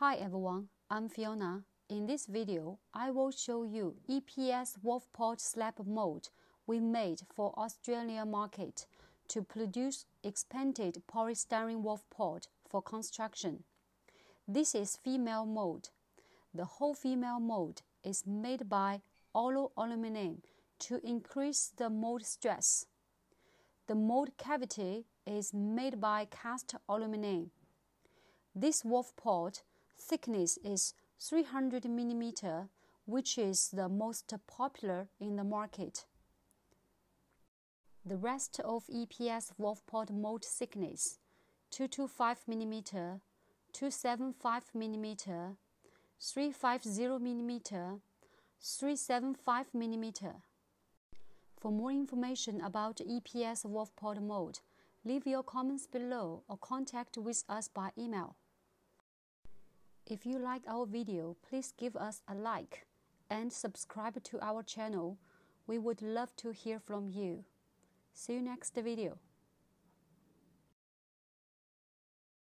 Hi everyone, I'm Fiona. In this video, I will show you EPS waffle pod slab mold we made for Australian market to produce expanded polystyrene waffle pod for construction. This is female mold. The whole female mold is made by alloy aluminum to increase the mold stress. The mold cavity is made by cast aluminum. This waffle pod thickness is 300 mm, which is the most popular in the market. The rest of EPS waffle pod mold thickness 225 mm, 275 mm, 350 mm, 375 mm. For more information about EPS waffle pod mold, leave your comments below or contact with us by email. If you like our video, please give us a like and subscribe to our channel. We would love to hear from you. See you next video.